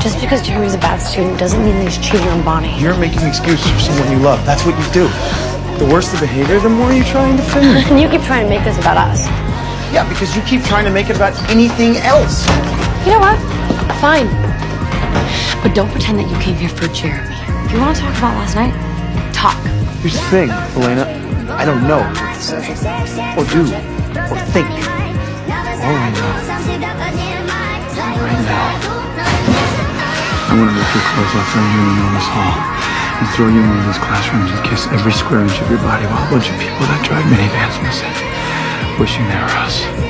Just because Jeremy's a bad student doesn't mean that he's cheating on Bonnie. You're making excuses for someone you love. That's what you do. The worse the behavior, the more you're trying to defend. And you keep trying to make this about us. yeah, because you keep trying to make it about anything else. You know what? Fine. But don't pretend that you came here for Jeremy. If you want to talk about last night, talk. Here's the thing, Elena. I don't know what to say, or do, or think. All I know, right now, I want to rip your clothes off right here in the Noah's Hall and throw you in one of those classrooms and kiss every square inch of your body while a bunch of people that drive minivans listen, wishing they were us.